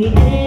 the.